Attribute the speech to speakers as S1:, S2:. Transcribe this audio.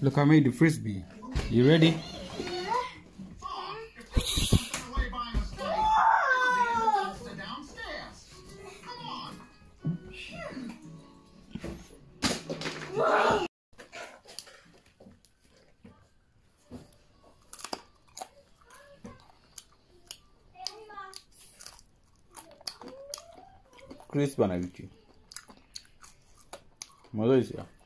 S1: Look, I made the frisbee. You ready?
S2: away banana, mistake. The